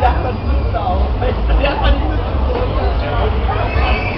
Der hat mal die Mütze auf. Der hat mal die Mütze auf.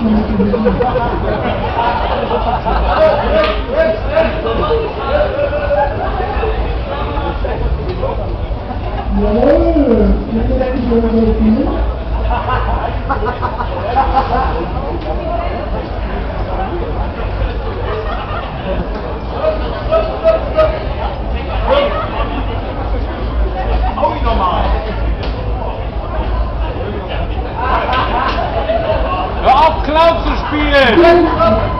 오, 굉장히 좋은 느낌. drauf zu spielen.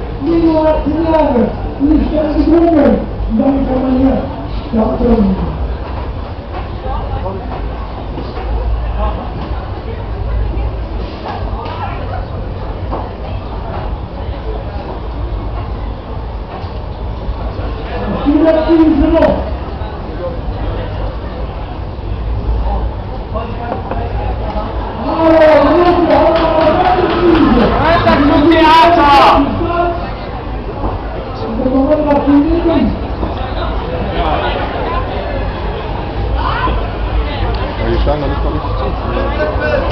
우리와 우리하고 우리 시장의 도움을 많이 담아야 약속입니다. 기다리시고 아, 안녕하세요. 아, 딱 좋지, 아, 저. die standen da nicht mal richtig zu.